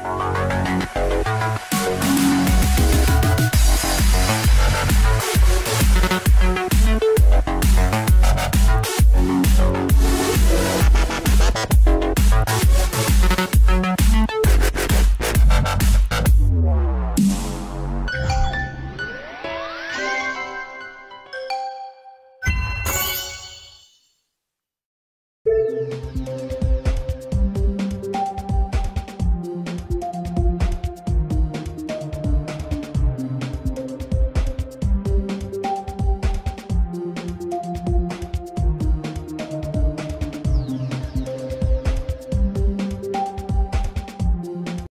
Thank you.